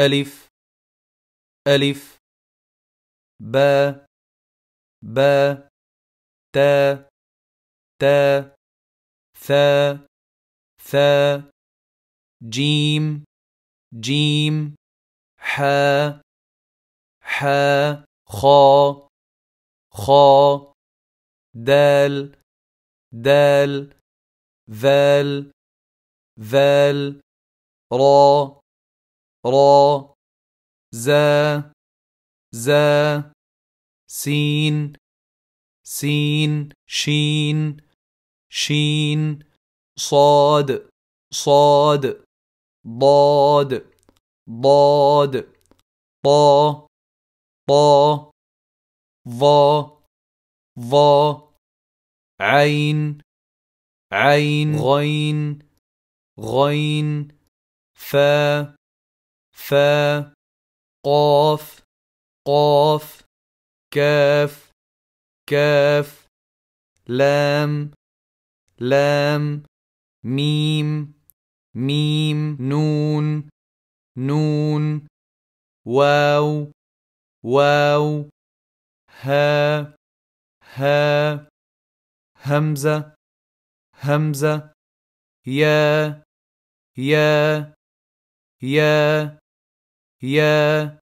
ألف ألف با با تا تا ثا ثا جيم جيم حا حا خا خا دال دال ذال ذال را را زا زا سين سين شين شين صاد صاد ضاد ضاد طا طا ظا ظا عين عين غين غين فا فا قاف قاف كاف كاف لام لام ميم ميم نون نون واو واو ها ها همزة همزة يا يا يا يا